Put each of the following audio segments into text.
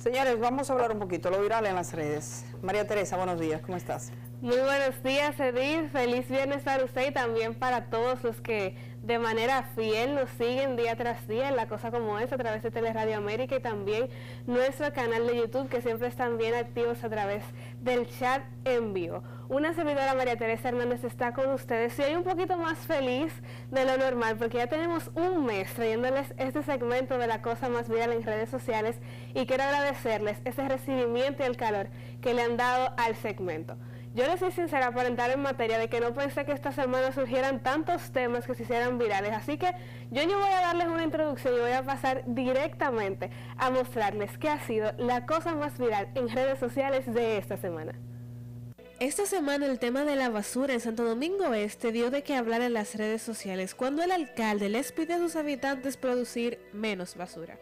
Señores, vamos a hablar un poquito, lo viral en las redes. María Teresa, buenos días, ¿cómo estás? Muy buenos días, Edith. Feliz viernes para usted y también para todos los que de manera fiel nos siguen día tras día en la cosa como es a través de Teleradio América y también nuestro canal de YouTube que siempre están bien activos a través del chat en vivo. Una servidora María Teresa Hernández está con ustedes y hoy un poquito más feliz de lo normal porque ya tenemos un mes trayéndoles este segmento de la cosa más viral en redes sociales y quiero agradecerles ese recibimiento y el calor que le han dado al segmento. Yo les soy sincera por entrar en materia de que no pensé que esta semana surgieran tantos temas que se hicieran virales, así que yo no voy a darles una introducción y voy a pasar directamente a mostrarles qué ha sido la cosa más viral en redes sociales de esta semana. Esta semana el tema de la basura en Santo Domingo Este dio de qué hablar en las redes sociales cuando el alcalde les pide a sus habitantes producir menos basura.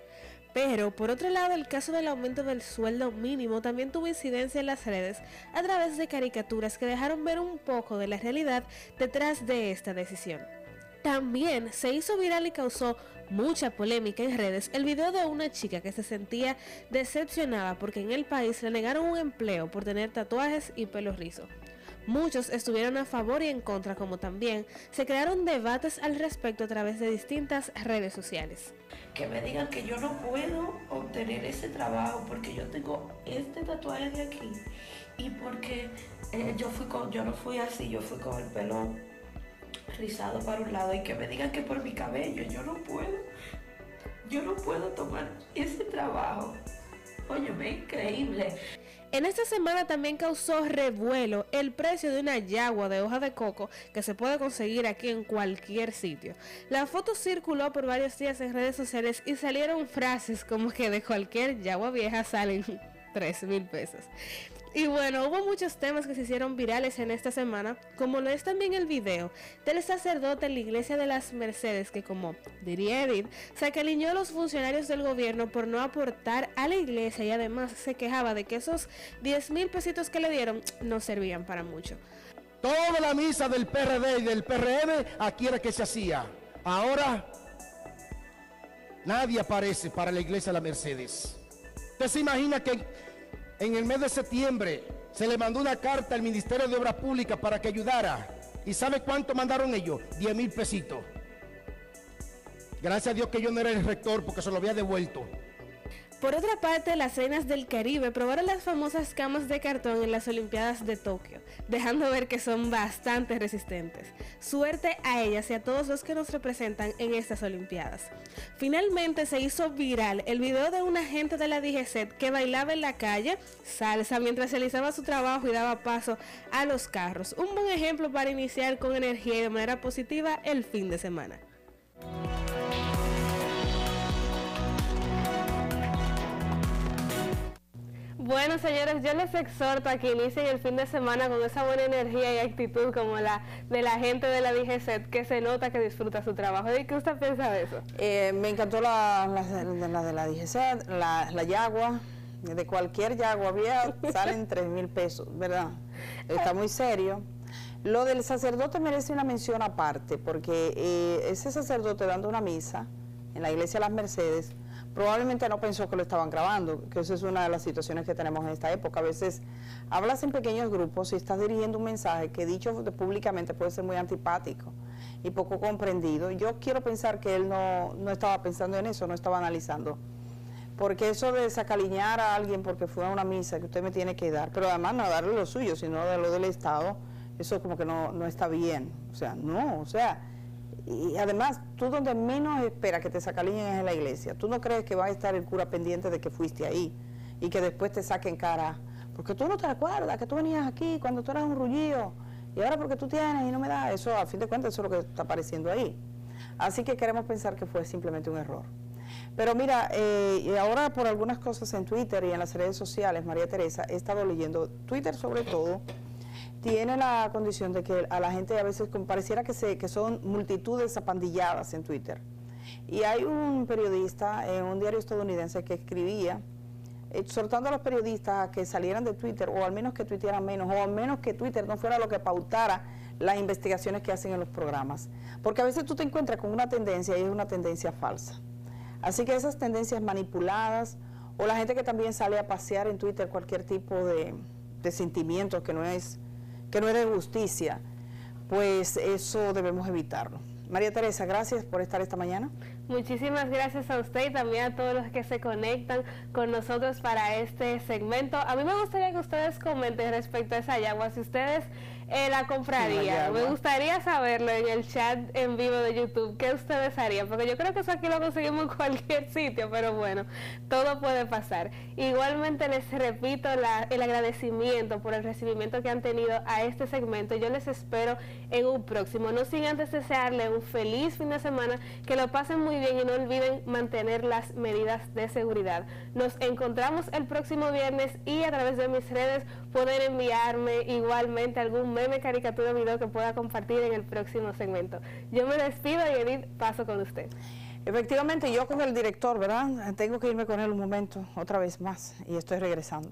Pero, por otro lado, el caso del aumento del sueldo mínimo también tuvo incidencia en las redes a través de caricaturas que dejaron ver un poco de la realidad detrás de esta decisión. También se hizo viral y causó mucha polémica en redes el video de una chica que se sentía decepcionada porque en el país le negaron un empleo por tener tatuajes y pelo rizo. Muchos estuvieron a favor y en contra, como también se crearon debates al respecto a través de distintas redes sociales. Que me digan que yo no puedo obtener ese trabajo porque yo tengo este tatuaje de aquí y porque eh, yo fui con, yo no fui así, yo fui con el pelo rizado para un lado y que me digan que por mi cabello yo no puedo, yo no puedo tomar ese trabajo. Óyeme, increíble. En esta semana también causó revuelo el precio de una yagua de hoja de coco que se puede conseguir aquí en cualquier sitio. La foto circuló por varios días en redes sociales y salieron frases como que de cualquier yagua vieja salen 3 mil pesos. Y bueno, hubo muchos temas que se hicieron virales en esta semana, como lo es también el video del sacerdote en la iglesia de las Mercedes, que como diría Edith, sacaliñó a los funcionarios del gobierno por no aportar a la iglesia y además se quejaba de que esos 10 mil pesitos que le dieron no servían para mucho. Toda la misa del PRD y del PRM aquí era que se hacía. Ahora nadie aparece para la iglesia de las Mercedes. ¿Usted se imagina que en el mes de septiembre se le mandó una carta al Ministerio de Obras Públicas para que ayudara. ¿Y sabe cuánto mandaron ellos? 10 mil pesitos. Gracias a Dios que yo no era el rector porque se lo había devuelto. Por otra parte, las reinas del Caribe probaron las famosas camas de cartón en las Olimpiadas de Tokio, dejando ver que son bastante resistentes. Suerte a ellas y a todos los que nos representan en estas Olimpiadas. Finalmente se hizo viral el video de un agente de la DGCET que bailaba en la calle salsa mientras realizaba su trabajo y daba paso a los carros. Un buen ejemplo para iniciar con energía y de manera positiva el fin de semana. Bueno, señores, yo les exhorto a que inicien el fin de semana con esa buena energía y actitud como la de la gente de la DGCET, que se nota que disfruta su trabajo. ¿Y qué usted piensa de eso? Eh, me encantó la, la, de la DGCET, la, la Yagua. De cualquier Yagua había, salen 3 mil pesos, ¿verdad? Está muy serio. Lo del sacerdote merece una mención aparte, porque eh, ese sacerdote dando una misa en la iglesia de las Mercedes, probablemente no pensó que lo estaban grabando, que esa es una de las situaciones que tenemos en esta época. A veces hablas en pequeños grupos y estás dirigiendo un mensaje que dicho públicamente puede ser muy antipático y poco comprendido. Yo quiero pensar que él no, no estaba pensando en eso, no estaba analizando. Porque eso de sacaliñar a alguien porque fue a una misa que usted me tiene que dar, pero además no darle lo suyo, sino de lo del Estado, eso como que no, no está bien. O sea, no, o sea, y además, tú donde menos esperas que te sacaliñen es en la iglesia. Tú no crees que va a estar el cura pendiente de que fuiste ahí y que después te saquen cara. Porque tú no te acuerdas que tú venías aquí cuando tú eras un rullío y ahora porque tú tienes y no me das. Eso, a fin de cuentas, eso es lo que está apareciendo ahí. Así que queremos pensar que fue simplemente un error. Pero mira, eh, ahora por algunas cosas en Twitter y en las redes sociales, María Teresa, he estado leyendo Twitter sobre todo tiene la condición de que a la gente a veces pareciera que, se, que son multitudes apandilladas en Twitter. Y hay un periodista en un diario estadounidense que escribía exhortando a los periodistas a que salieran de Twitter o al menos que tuitearan menos o al menos que Twitter no fuera lo que pautara las investigaciones que hacen en los programas. Porque a veces tú te encuentras con una tendencia y es una tendencia falsa. Así que esas tendencias manipuladas o la gente que también sale a pasear en Twitter cualquier tipo de, de sentimiento que no es que no de justicia, pues eso debemos evitarlo. María Teresa, gracias por estar esta mañana. Muchísimas gracias a usted y también a todos los que se conectan con nosotros para este segmento. A mí me gustaría que ustedes comenten respecto a esa yagua. Si ustedes eh, la compraría. Me gustaría saberlo en el chat en vivo de YouTube. ¿Qué ustedes harían? Porque yo creo que eso aquí lo conseguimos en cualquier sitio, pero bueno, todo puede pasar. Igualmente les repito el agradecimiento por el recibimiento que han tenido a este segmento. Yo les espero en un próximo. No sin antes desearle un feliz fin de semana, que lo pasen muy bien y no olviden mantener las medidas de seguridad. Nos encontramos el próximo viernes y a través de mis redes pueden enviarme igualmente algún meme, caricatura, video que pueda compartir en el próximo segmento. Yo me despido y Edith, paso con usted. Efectivamente, yo con el director, ¿verdad? Tengo que irme con él un momento, otra vez más, y estoy regresando.